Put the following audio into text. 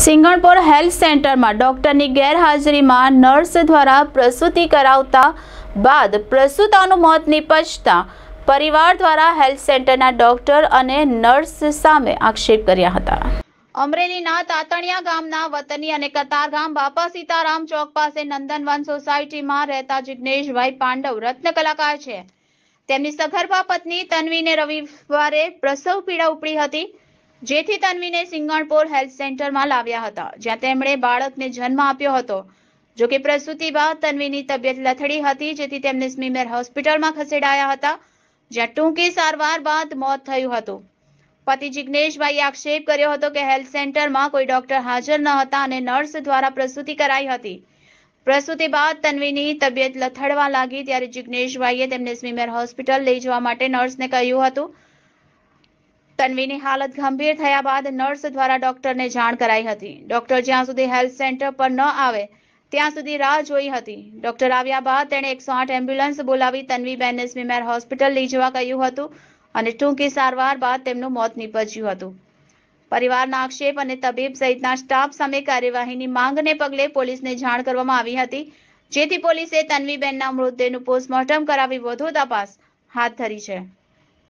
Singanpor health સેન્ટરમાં ડોક્ટરની ગેરહાજરીમાં નર્સ દ્વારા પ્રસૂતિ કરાવતા બાદ પ્રસૂતાનું મોત નિપજતા પરિવાર દ્વારા હેલ્થ સેન્ટરના ડોક્ટર અને નર્સ સામે આક્ષેપ કર્યા હતા. અમરેલીના તાતણિયા ગામના વતની અને કતારગામ બાપા સીતારામ ચોક પાસે નંદનવન સોસાયટીમાં રહેતા જિજ્ઞેશભાઈ પાંડવ રત્ન કલાકાર છે. તેમની સગર્ભા પત્ની તન્વીને રવિવારે પ્રસવ પીડા ઉપડી હતી. જેથી તન્વીને સિંગણપોર હેલ્થ સેન્ટરમાં લાવ્યા હતા, જ્યાં તેમણે બાળકને જન્મ આપ્યો હતો. જો કે પ્રસૂતિ બાદ તન્વીની તબિયત લથડી હતી, જેથી તેમને સ્મીમેર હોસ્પિટલમાં ખસેડાયા હતા, જ્યાં ટૂંકી સારવાર બાદ મોત થયું હતું. પતિ જિજ્ઞેશભાઈએ આક્ષેપ કર્યો હતો કે હેલ્થ સેન્ટરમાં કોઈ ડોક્ટર હાજર ન હતા અને નર્સ દ્વારા પ્રસૂતિ કરાઈ હતી. પ્રસૂતિ બાદ તન્વીની તબિયત લથડવા લાગી, ત્યારે જિજ્ઞેશભાઈએ તેમને સ્મીમેર હોસ્પિટલ લઈ જવા માટે નર્સને કહ્યું હતું તન્વીની હાલત ગંભીર થયા બાદ નર્સ દ્વારા ડોક્ટરને જાણ કરાઈ હતી. ડોક્ટર જ્યાં સુધી હેલ્થ સેન્ટર પર ન આવે, ત્યાં સુધી રાહ જોઈ હતી. ડોક્ટર આવ્યા બાદ તેણે એકસો આઠ એમ્બ્યુલન્સ બોલાવી તન્વીબેનને સ્મીમેર હોસ્પિટલ લઈ જવા કહ્યું હતું અને ટૂંકી સારવાર બાદ તેમનું મોત નીપજ્યું હતું. પરિવારના આક્ષેપ અને તબીબ સહિતના સ્ટાફ સામે કાર્યવાહીની માંગને પગલે પોલીસને જાણ કરવામાં આવી હતી, જેથી પોલીસે તન્વીબેનના મૃતદેહનું પોસ્ટમોર્ટમ કરાવી વધુ તપાસ હાથ ધરી છે.